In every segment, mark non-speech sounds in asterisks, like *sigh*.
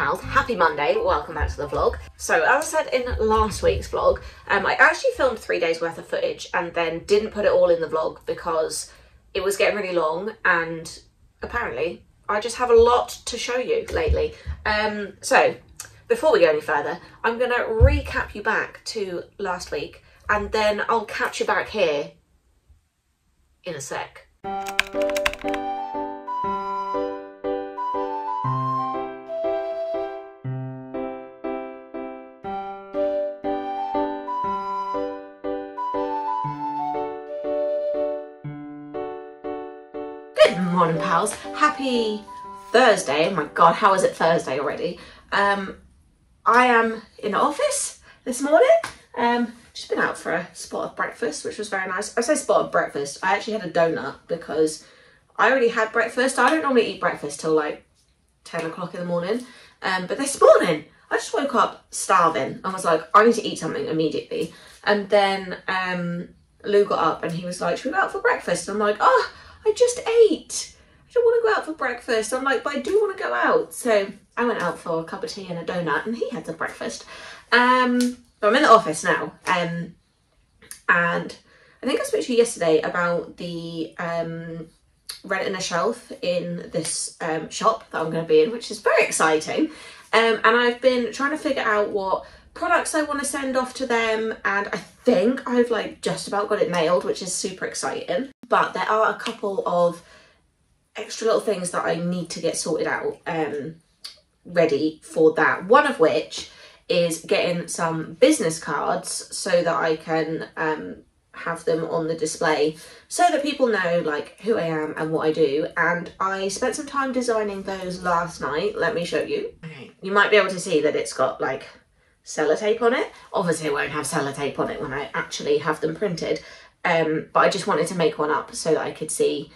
happy Monday, welcome back to the vlog. So as I said in last week's vlog, um, I actually filmed three days worth of footage and then didn't put it all in the vlog because it was getting really long and apparently I just have a lot to show you lately. Um, so before we go any further, I'm to recap you back to last week and then I'll catch you back here in a sec. Morning, pals. Happy Thursday. Oh my god, how is it Thursday already? Um, I am in the office this morning. Um, just been out for a spot of breakfast, which was very nice. I say spot of breakfast. I actually had a donut because I already had breakfast. I don't normally eat breakfast till like 10 o'clock in the morning. Um, but this morning, I just woke up starving and was like, I need to eat something immediately. And then um, Lou got up and he was like, should we go out for breakfast? And I'm like, oh, I just ate. I don't want to go out for breakfast. I'm like, but I do want to go out. So I went out for a cup of tea and a donut and he had some breakfast. Um, but I'm in the office now. Um, and I think I spoke to you yesterday about the um, renting a shelf in this um, shop that I'm going to be in, which is very exciting. Um, and I've been trying to figure out what products I want to send off to them. And I think I've like just about got it nailed, which is super exciting. But there are a couple of extra little things that I need to get sorted out um, ready for that. One of which is getting some business cards so that I can um, have them on the display so that people know like who I am and what I do. And I spent some time designing those last night. Let me show you. Okay. You might be able to see that it's got like sellotape on it. Obviously it won't have sellotape on it when I actually have them printed. Um, but I just wanted to make one up so that I could see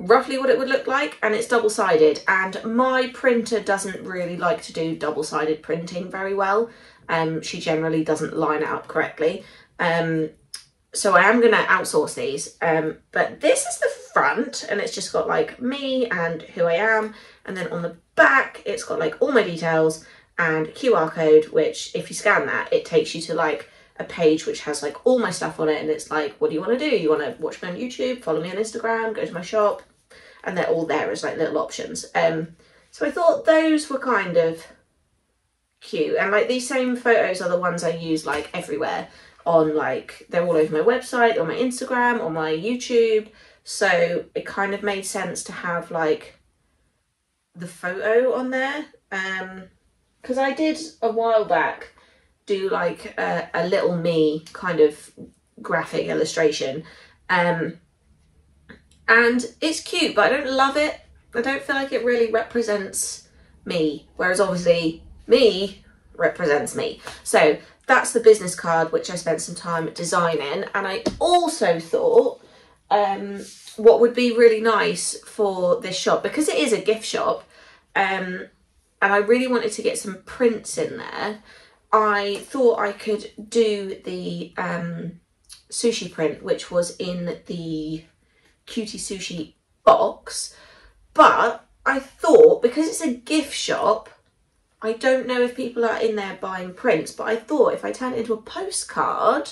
roughly what it would look like and it's double-sided and my printer doesn't really like to do double-sided printing very well. Um she generally doesn't line it up correctly. Um so I am going to outsource these. Um but this is the front and it's just got like me and who I am and then on the back it's got like all my details and QR code which if you scan that it takes you to like a page which has like all my stuff on it and it's like what do you want to do? You want to watch me on youtube? Follow me on instagram? Go to my shop? And they're all there as like little options. Um so i thought those were kind of cute and like these same photos are the ones i use like everywhere on like they're all over my website on my instagram on my youtube. So it kind of made sense to have like the photo on there um because i did a while back do like a, a little me kind of graphic illustration. Um and it's cute but i don't love it. I don't feel like it really represents me whereas obviously me represents me. So that's the business card which i spent some time designing and i also thought um what would be really nice for this shop because it is a gift shop um and i really wanted to get some prints in there I thought I could do the um, sushi print, which was in the Cutie Sushi box, but I thought because it's a gift shop, I don't know if people are in there buying prints, but I thought if I turn it into a postcard,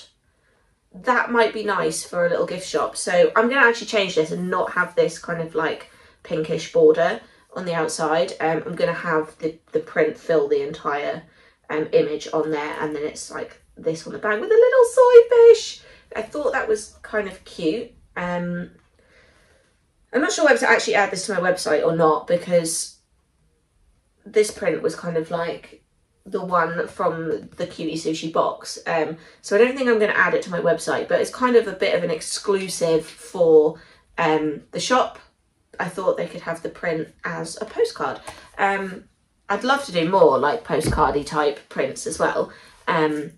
that might be nice for a little gift shop. So I'm going to actually change this and not have this kind of like pinkish border on the outside. Um, I'm going to have the, the print fill the entire um, image on there and then it's like this on the back with a little soy fish. I thought that was kind of cute. Um, I'm not sure whether to actually add this to my website or not because this print was kind of like the one from the Cutie Sushi box. Um, so I don't think I'm going to add it to my website, but it's kind of a bit of an exclusive for um, the shop. I thought they could have the print as a postcard. Um, I'd love to do more like postcardy type prints as well, um,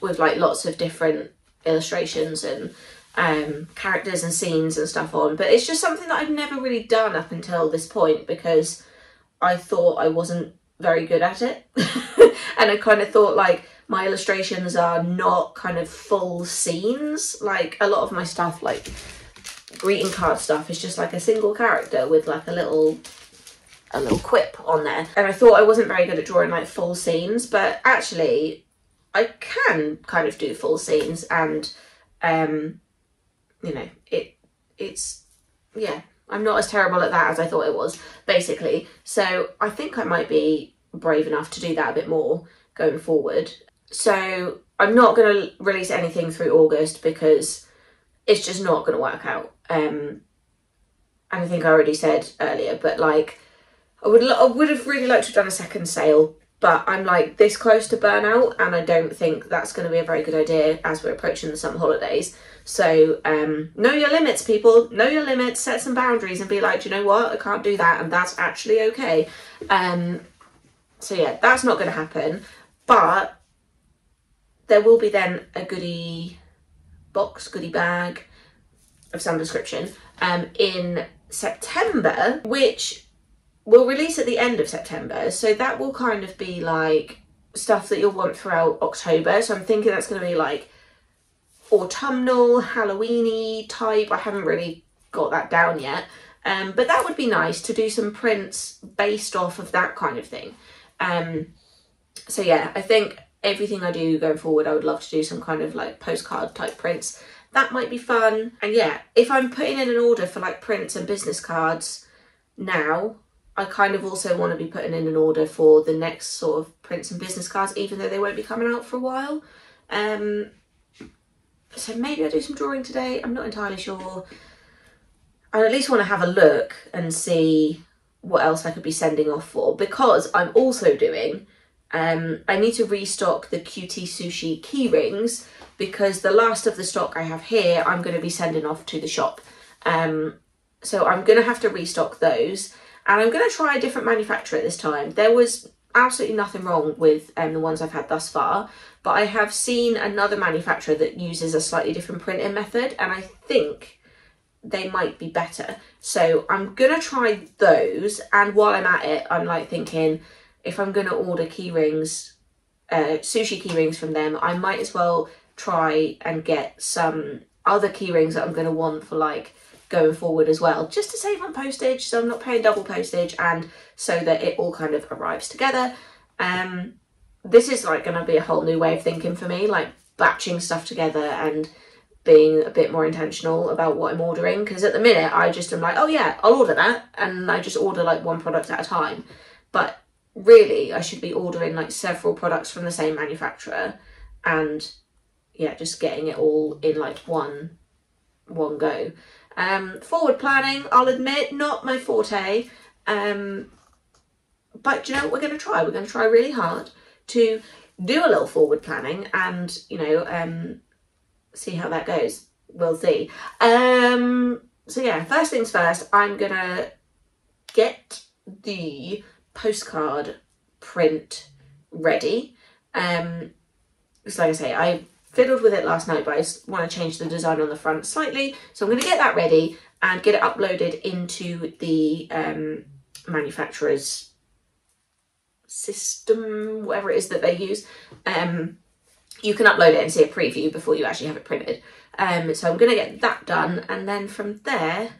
with like lots of different illustrations and um, characters and scenes and stuff on. But it's just something that I've never really done up until this point because I thought I wasn't very good at it. *laughs* and I kind of thought like my illustrations are not kind of full scenes. Like a lot of my stuff, like greeting card stuff, is just like a single character with like a little a little quip on there. And I thought I wasn't very good at drawing like full scenes, but actually I can kind of do full scenes and um you know, it it's yeah, I'm not as terrible at that as I thought it was, basically. So I think I might be brave enough to do that a bit more going forward. So I'm not going to release anything through August because it's just not going to work out. Um, and I think I already said earlier, but like I would I would have really liked to have done a second sale, but I'm like this close to burnout, and I don't think that's going to be a very good idea as we're approaching the summer holidays. So um, know your limits, people. Know your limits. Set some boundaries, and be like, you know what? I can't do that, and that's actually okay. Um, so yeah, that's not going to happen. But there will be then a goodie box, goodie bag of some description um, in September, which will release at the end of September. So that will kind of be like stuff that you'll want throughout October. So I'm thinking that's going to be like autumnal, Halloweeny type. I haven't really got that down yet. Um, but that would be nice to do some prints based off of that kind of thing. Um, so yeah, I think everything I do going forward, I would love to do some kind of like postcard type prints. That might be fun. And yeah, if I'm putting in an order for like prints and business cards now, I kind of also want to be putting in an order for the next sort of prints and business cards, even though they won't be coming out for a while. Um, so maybe I'll do some drawing today. I'm not entirely sure. I at least want to have a look and see what else I could be sending off for because I'm also doing um, I need to restock the Cutie Sushi key rings because the last of the stock I have here I'm going to be sending off to the shop. Um, so I'm going to have to restock those and I'm going to try a different manufacturer at this time. There was absolutely nothing wrong with um, the ones I've had thus far, but I have seen another manufacturer that uses a slightly different printing method and I think they might be better. So I'm gonna try those and while I'm at it, I'm like thinking if I'm gonna order key rings, uh, sushi key rings from them, I might as well try and get some other key rings that I'm gonna want for like going forward as well, just to save on postage so I'm not paying double postage and so that it all kind of arrives together. Um, this is like going to be a whole new way of thinking for me, like batching stuff together and being a bit more intentional about what I'm ordering. Because at the minute, I just am like, oh yeah, I'll order that, and I just order like one product at a time. But really, I should be ordering like several products from the same manufacturer, and yeah, just getting it all in like one one go. Um, forward planning, I'll admit, not my forte. Um, but you know what we're going to try? We're going to try really hard to do a little forward planning and, you know, um, see how that goes. We'll see. Um, so yeah, first things first, I'm going to get the postcard print ready. Um, because like I say, I fiddled with it last night, but I want to change the design on the front slightly. So I'm going to get that ready and get it uploaded into the um, manufacturer's system, whatever it is that they use. Um, you can upload it and see a preview before you actually have it printed. Um, so I'm going to get that done, and then from there,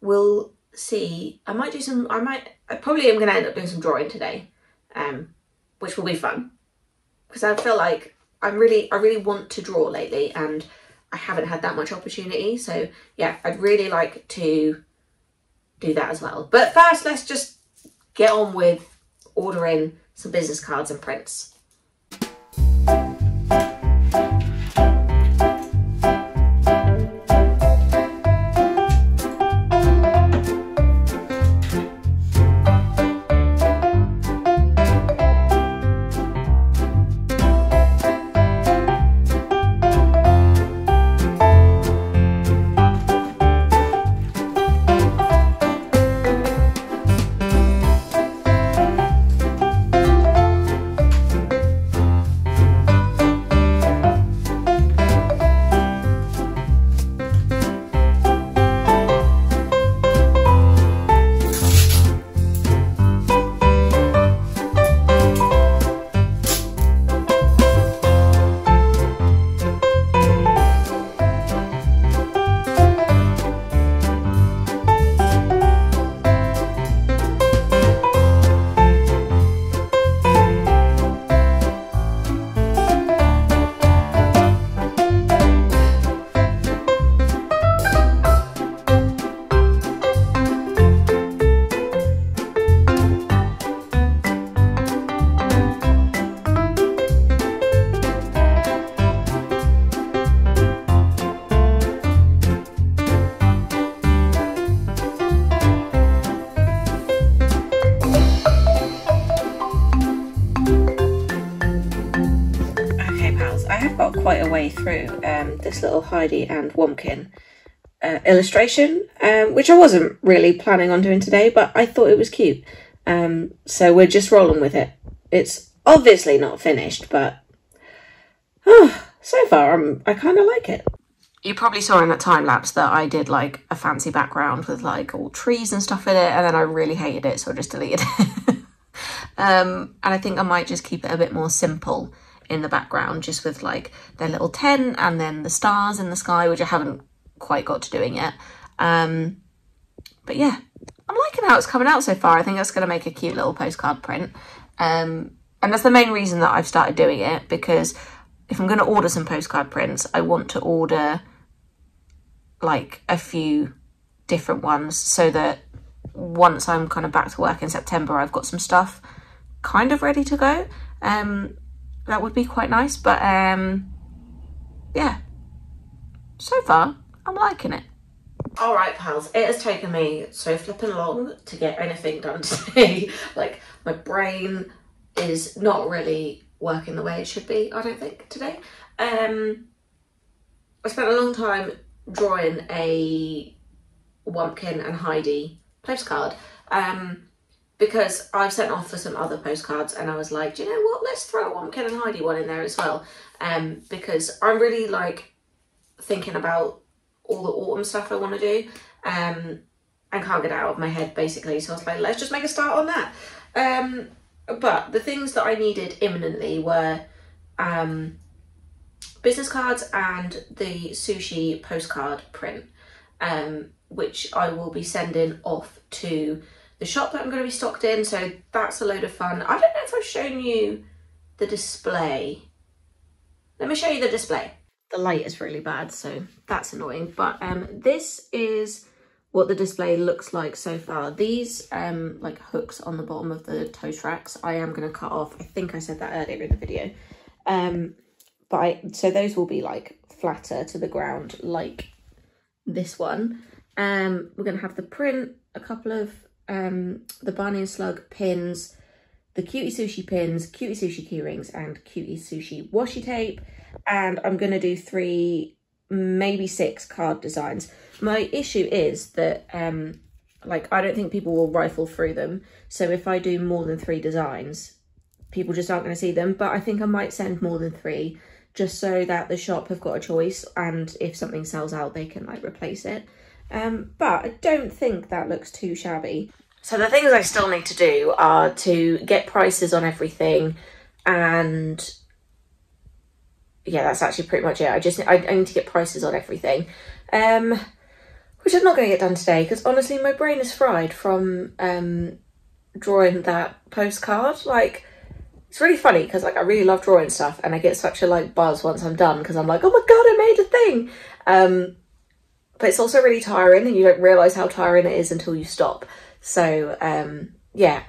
we'll see. I might do some. I might. I probably am going to end up doing some drawing today, um, which will be fun because I feel like I'm really. I really want to draw lately, and I haven't had that much opportunity. So yeah, I'd really like to do that as well. But first, let's just get on with ordering some business cards and prints. Have got quite a way through um, this little Heidi and Wumpkin uh, illustration, um, which I wasn't really planning on doing today, but I thought it was cute. Um, so we're just rolling with it. It's obviously not finished, but oh, so far I'm, I kind of like it. You probably saw in that time lapse that I did like a fancy background with like all trees and stuff in it, and then I really hated it, so I just deleted it. *laughs* um, and I think I might just keep it a bit more simple in the background, just with like their little tent and then the stars in the sky, which I haven't quite got to doing yet. Um, but yeah, I'm liking how it's coming out so far. I think that's going to make a cute little postcard print. Um, and that's the main reason that I've started doing it because if I'm going to order some postcard prints, I want to order like a few different ones so that once I'm kind of back to work in September, I've got some stuff kind of ready to go. Um, that would be quite nice. But um, yeah, so far I'm liking it. All right, pals, it has taken me so flipping long to get anything done *laughs* today. like my brain is not really working the way it should be, I don't think, today. Um, I spent a long time drawing a Wumpkin and Heidi postcard um, because I've sent off for some other postcards and I was like, do you know what, let's throw a Wumpkin and Heidi one in there as well um, because I'm really like thinking about all the autumn stuff I want to do um, and can't get out of my head basically. So I was like, let's just make a start on that. Um, but the things that I needed imminently were um, business cards and the sushi postcard print, um, which I will be sending off to the shop that I'm going to be stocked in. So that's a load of fun. I don't know if I've shown you the display. Let me show you the display. The light is really bad, so that's annoying. But um, this is what the display looks like so far. These um, like hooks on the bottom of the toe tracks, I am going to cut off. I think I said that earlier in the video. Um, but I, so those will be like flatter to the ground like this one. Um, we're going to have the print, a couple of um, the Barney and Slug pins, the Cutie Sushi pins, Cutie Sushi keyrings, and Cutie Sushi washi tape. And I'm going to do three, maybe six card designs. My issue is that, um, like, I don't think people will rifle through them. So if I do more than three designs, people just aren't going to see them. But I think I might send more than three just so that the shop have got a choice and if something sells out, they can, like, replace it. Um, but I don't think that looks too shabby. So the things I still need to do are to get prices on everything and yeah, that's actually pretty much it. I just I, I need to get prices on everything. Um, which I'm not going to get done today because honestly my brain is fried from um, drawing that postcard. Like, it's really funny because like I really love drawing stuff and I get such a like buzz once I'm done because I'm like, oh my god, I made a thing. Um, but it's also really tiring and you don't realise how tiring it is until you stop. So um, yeah,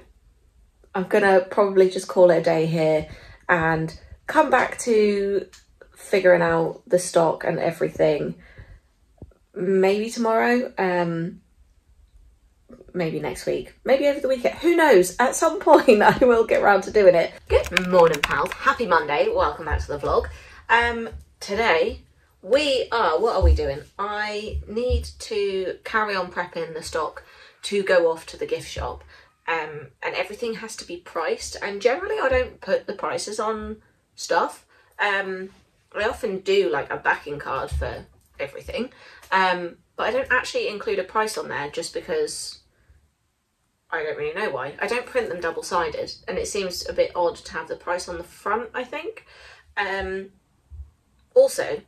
I'm gonna probably just call it a day here and come back to figuring out the stock and everything maybe tomorrow, um, maybe next week, maybe over the weekend. Who knows? At some *laughs* point, I will get around to doing it. Good morning, pals. Happy Monday. Welcome back to the vlog. Um, today we are. What are we doing? I need to carry on prepping the stock to go off to the gift shop. Um, and everything has to be priced. And generally, I don't put the prices on stuff. Um, I often do like a backing card for everything. Um, but I don't actually include a price on there just because I don't really know why. I don't print them double-sided and it seems a bit odd to have the price on the front, I think. Um, also,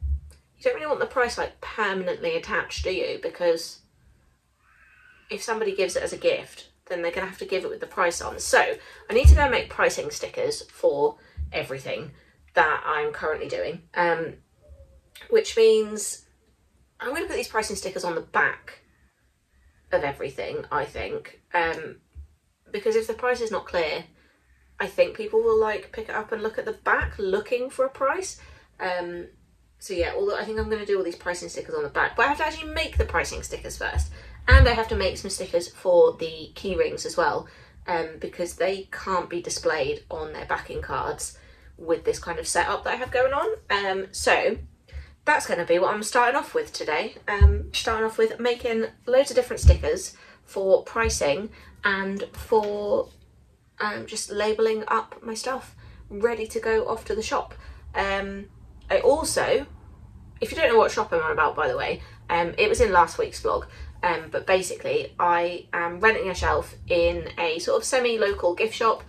you don't really want the price like permanently attached, do you? Because if somebody gives it as a gift, then they're going to have to give it with the price on. So I need to go make pricing stickers for everything that I'm currently doing, um, which means I'm going to put these pricing stickers on the back of everything, I think. Um, because if the price is not clear, I think people will like pick it up and look at the back looking for a price. Um, so yeah, although I think I'm going to do all these pricing stickers on the back, but I have to actually make the pricing stickers first. And I have to make some stickers for the key rings as well, um, because they can't be displayed on their backing cards with this kind of setup that I have going on. Um, so that's going to be what I'm starting off with today. Um, starting off with making loads of different stickers for pricing and for um, just labelling up my stuff ready to go off to the shop. Um, I also, if you don't know what shop I'm about by the way, um, it was in last week's vlog, um, but basically I am renting a shelf in a sort of semi-local gift shop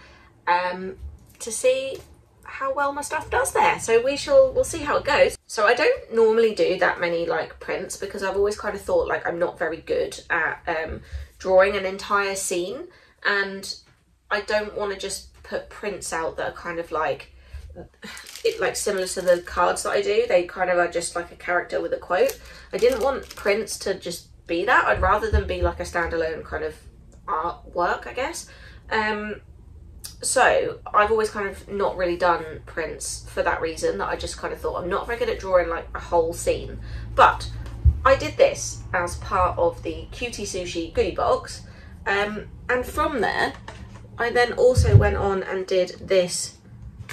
um, to see how well my stuff does there. So we shall, we'll see how it goes. So I don't normally do that many like prints because I've always kind of thought like I'm not very good at um, drawing an entire scene and I don't want to just put prints out that are kind of like it like similar to the cards that I do. They kind of are just like a character with a quote. I didn't want prints to just be that. I'd rather them be like a standalone kind of artwork, I guess. Um, so I've always kind of not really done prints for that reason that I just kind of thought I'm not very good at drawing like a whole scene. But I did this as part of the Cutie Sushi goodie box. Um, and from there, I then also went on and did this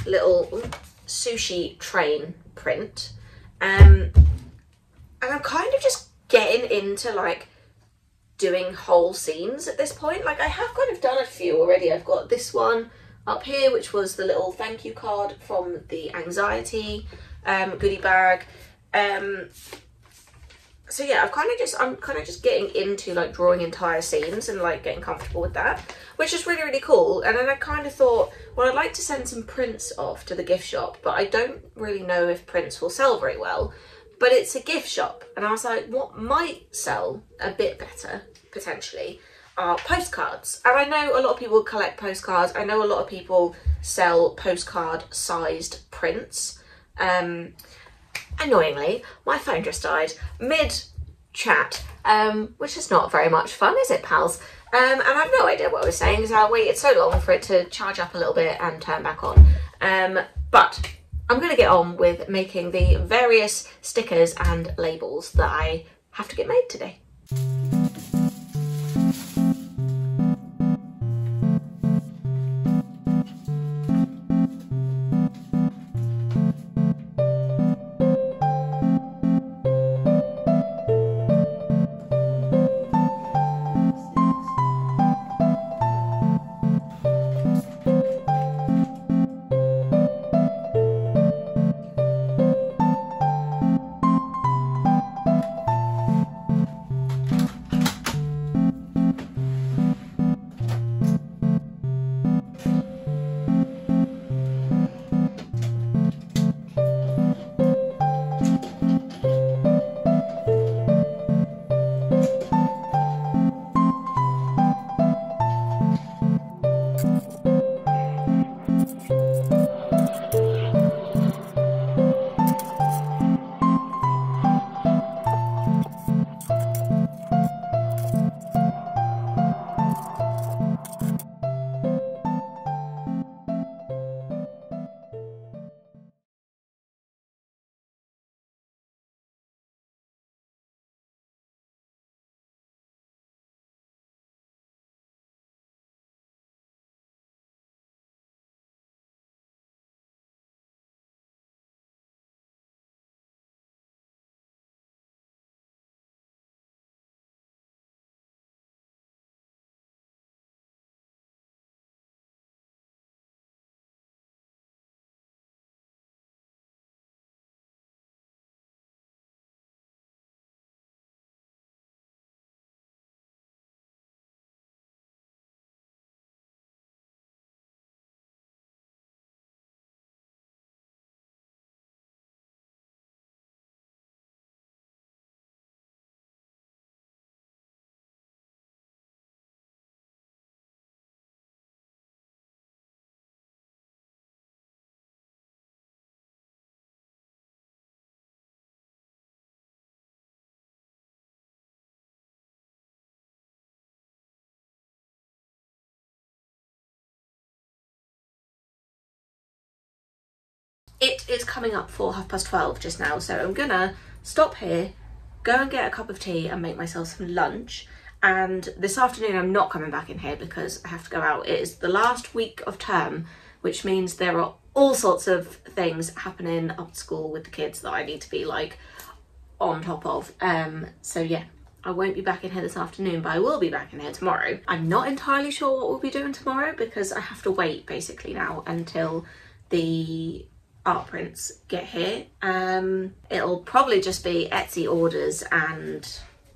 little sushi train print. Um, and I'm kind of just getting into like doing whole scenes at this point. Like I have kind of done a few already. I've got this one up here, which was the little thank you card from the anxiety um, goodie bag. Um, so yeah, I've kind of just, I'm kind of just getting into like drawing entire scenes and like getting comfortable with that, which is really, really cool. And then I kind of thought, well, I'd like to send some prints off to the gift shop, but I don't really know if prints will sell very well but it's a gift shop. And I was like, what might sell a bit better, potentially, are postcards. And I know a lot of people collect postcards. I know a lot of people sell postcard sized prints. Um, annoyingly, my phone just died mid chat, um, which is not very much fun, is it, pals? Um, and I have no idea what I was saying because I waited so long for it to charge up a little bit and turn back on. Um, but I'm going to get on with making the various stickers and labels that I have to get made today. It is coming up for half past 12 just now so I'm gonna stop here go and get a cup of tea and make myself some lunch and this afternoon I'm not coming back in here because I have to go out it is the last week of term which means there are all sorts of things happening up at school with the kids that I need to be like on top of. Um, so yeah, I won't be back in here this afternoon, but I will be back in here tomorrow. I'm not entirely sure what we'll be doing tomorrow because I have to wait basically now until the art prints get here. Um, it'll probably just be Etsy orders and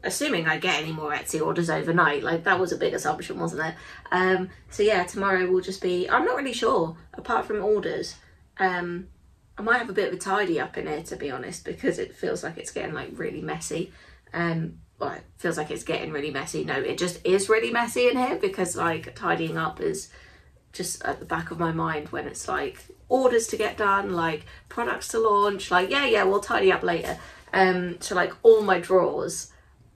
assuming I get any more Etsy orders overnight, like that was a big assumption, wasn't it? Um, so yeah, tomorrow will just be, I'm not really sure, apart from orders. Um, I might have a bit of a tidy up in here to be honest, because it feels like it's getting like really messy. Um, well, it feels like it's getting really messy. No, it just is really messy in here because like tidying up is just at the back of my mind when it's like orders to get done, like products to launch, like yeah, yeah, we'll tidy up later. Um, so like all my drawers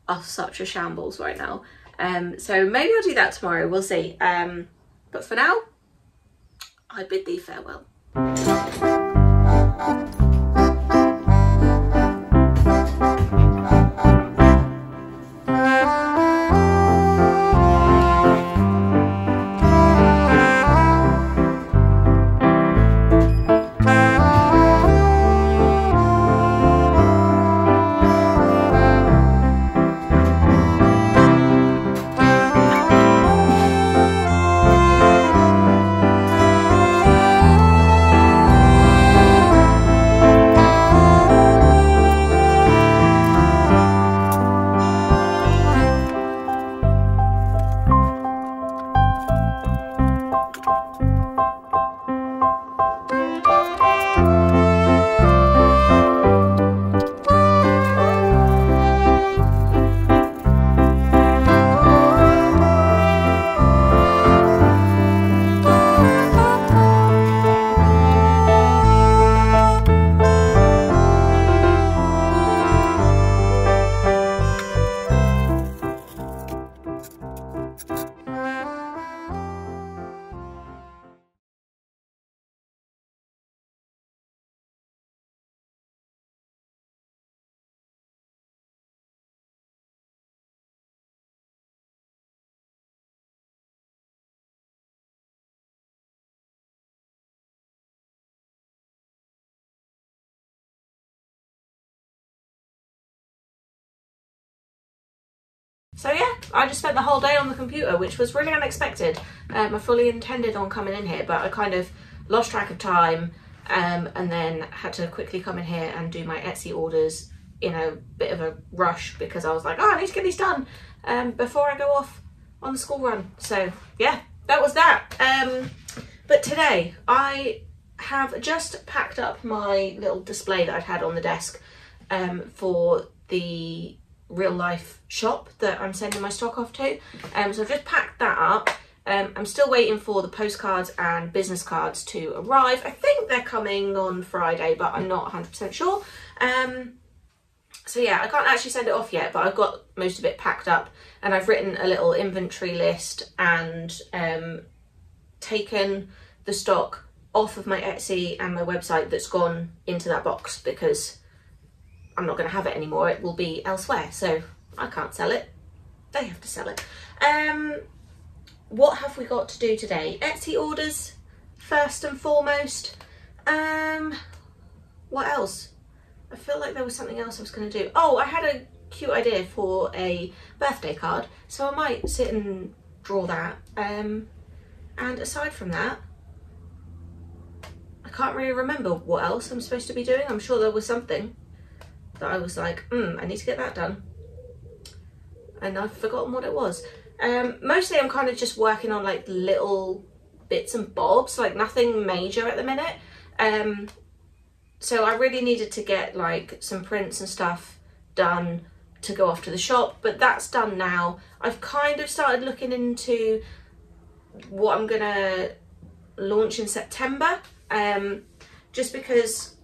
are such a shambles right now. Um, so maybe I'll do that tomorrow. We'll see. Um, but for now, I bid thee farewell. So yeah, I just spent the whole day on the computer, which was really unexpected. Um, I fully intended on coming in here, but I kind of lost track of time um, and then had to quickly come in here and do my Etsy orders in a bit of a rush because I was like, oh, I need to get these done um, before I go off on the school run. So yeah, that was that. Um, but today I have just packed up my little display that I'd had on the desk um, for the real life shop that I'm sending my stock off to. Um, so I've just packed that up. Um, I'm still waiting for the postcards and business cards to arrive. I think they're coming on Friday, but I'm not 100% sure. Um, so yeah, I can't actually send it off yet, but I've got most of it packed up and I've written a little inventory list and um, taken the stock off of my Etsy and my website that's gone into that box because I'm not going to have it anymore. It will be elsewhere. So I can't sell it. They have to sell it. Um, what have we got to do today? Etsy orders, first and foremost. Um, what else? I feel like there was something else I was going to do. Oh, I had a cute idea for a birthday card. So I might sit and draw that. Um, and aside from that, I can't really remember what else I'm supposed to be doing. I'm sure there was something that I was like, hmm, I need to get that done. And I've forgotten what it was. Um, mostly I'm kind of just working on like little bits and bobs, like nothing major at the minute. Um, so I really needed to get like some prints and stuff done to go off to the shop, but that's done now. I've kind of started looking into what I'm gonna launch in September, um, just because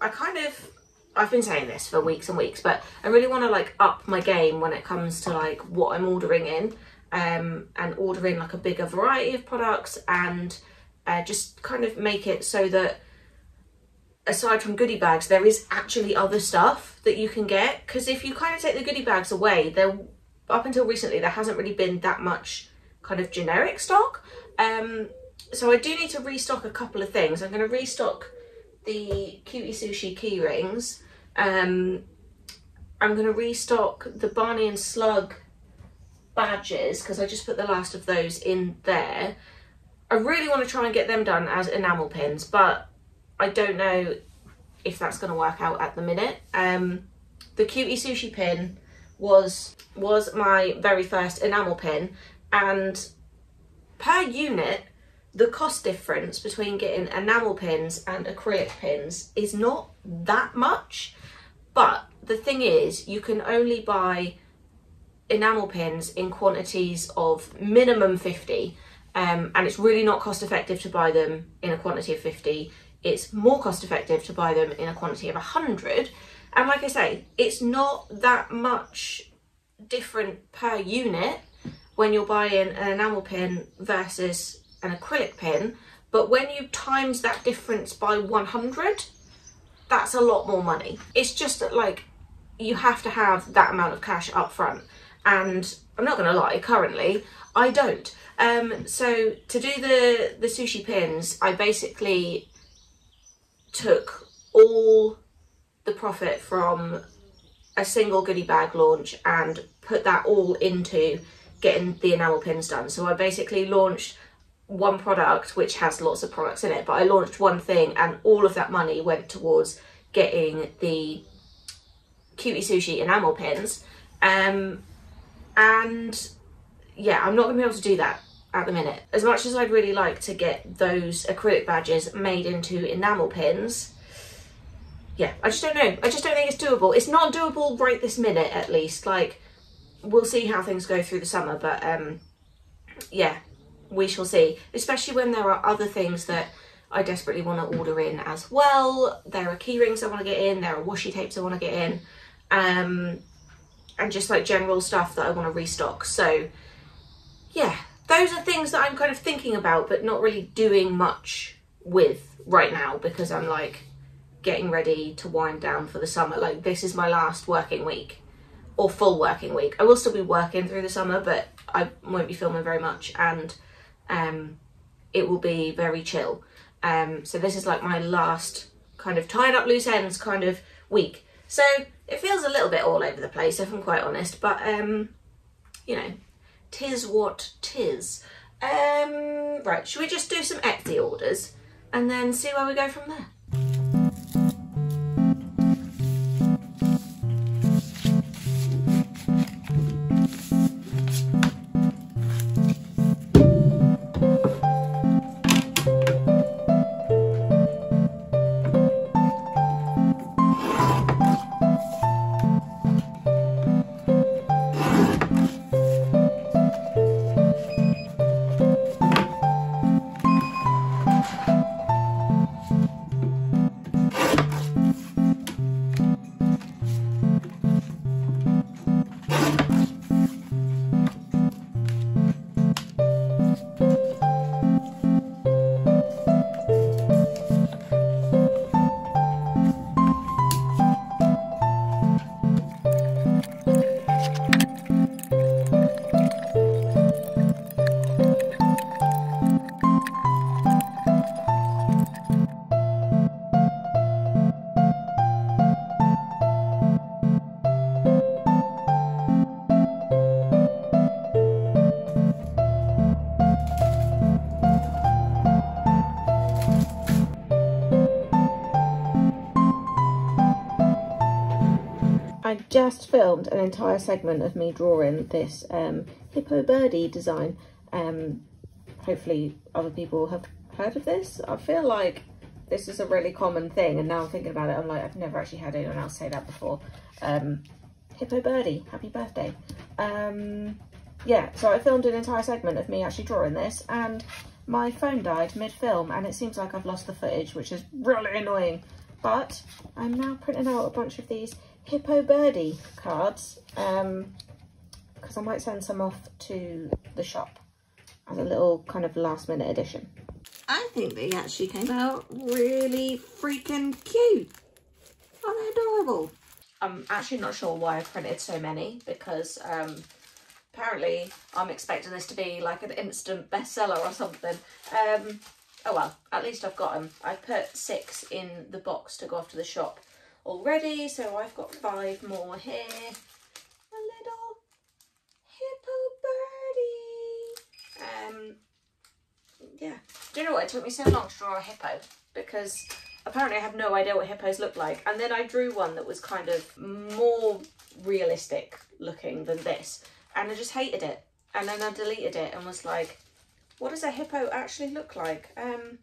I kind of I've been saying this for weeks and weeks, but I really want to like up my game when it comes to like what I'm ordering in um, and ordering like a bigger variety of products and uh, just kind of make it so that aside from goodie bags, there is actually other stuff that you can get. Because if you kind of take the goodie bags away, there up until recently there hasn't really been that much kind of generic stock. Um, so I do need to restock a couple of things. I'm going to restock the Cutie Sushi key rings. Um, I'm going to restock the Barney and Slug badges because I just put the last of those in there. I really want to try and get them done as enamel pins, but I don't know if that's going to work out at the minute. Um, the Cutie Sushi pin was was my very first enamel pin and per unit the cost difference between getting enamel pins and acrylic pins is not that much but the thing is you can only buy enamel pins in quantities of minimum 50 um, and it's really not cost effective to buy them in a quantity of 50 it's more cost effective to buy them in a quantity of 100 and like I say it's not that much different per unit when you're buying an enamel pin versus an acrylic pin but when you times that difference by 100 that's a lot more money. It's just that like you have to have that amount of cash up front. And I'm not gonna lie currently I don't. Um, so to do the the sushi pins I basically took all the profit from a single goodie bag launch and put that all into getting the enamel pins done. So I basically launched one product which has lots of products in it, but I launched one thing and all of that money went towards getting the Cutie Sushi enamel pins. Um, and yeah, I'm not to be able to do that at the minute. As much as I'd really like to get those acrylic badges made into enamel pins, yeah, I just don't know. I just don't think it's doable. It's not doable right this minute, at least. Like, we'll see how things go through the summer, but um, yeah, we shall see. Especially when there are other things that I desperately want to order in as well. There are key rings I want to get in. There are washi tapes I want to get in. Um, and just like general stuff that I want to restock. So yeah, those are things that I'm kind of thinking about, but not really doing much with right now because I'm like, getting ready to wind down for the summer. Like this is my last working week or full working week. I will still be working through the summer, but I won't be filming very much and um, it will be very chill. Um, so this is like my last kind of tying up loose ends kind of week. So it feels a little bit all over the place if I'm quite honest, but um, you know, tis what tis. Um, right, should we just do some Etsy orders and then see where we go from there? Just filmed an entire segment of me drawing this um, hippo birdie design. Um, hopefully other people have heard of this. I feel like this is a really common thing and now I'm thinking about it, I'm like, I've never actually had anyone else say that before. Um, hippo birdie, happy birthday. Um, yeah, so I filmed an entire segment of me actually drawing this and my phone died mid-film and it seems like I've lost the footage, which is really annoying. But I'm now printing out a bunch of these Hippo Birdie cards um, because I might send some off to the shop as a little kind of last minute addition. I think they actually came out really freaking cute. Are they adorable? I'm actually not sure why I printed so many because um, Apparently, I'm expecting this to be like an instant bestseller or something. Um, oh well, at least I've got them. I put six in the box to go off to the shop already, so I've got five more here. A little hippo birdie. Um, yeah. Do you know what? It took me so long to draw a hippo because apparently I have no idea what hippos look like. And then I drew one that was kind of more realistic looking than this. And I just hated it. And then I deleted it and was like, what does a hippo actually look like? Um,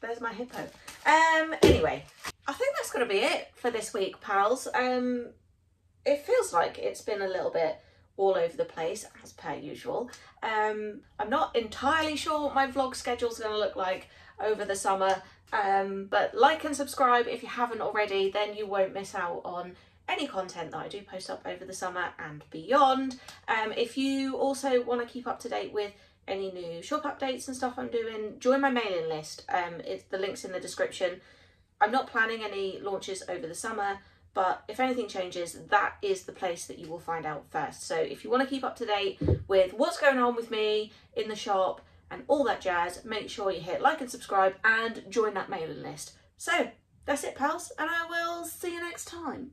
there's my hippo. Um, anyway, I think that's going to be it for this week, pals. Um, it feels like it's been a little bit all over the place as per usual. Um, I'm not entirely sure what my vlog schedule is going to look like over the summer, um, but like and subscribe if you haven't already, then you won't miss out on any content that I do post up over the summer and beyond. Um, if you also want to keep up to date with any new shop updates and stuff I'm doing, join my mailing list. Um, it's the links in the description. I'm not planning any launches over the summer, but if anything changes, that is the place that you will find out first. So if you want to keep up to date with what's going on with me in the shop and all that jazz, make sure you hit like and subscribe and join that mailing list. So that's it, pals, and I will see you next time.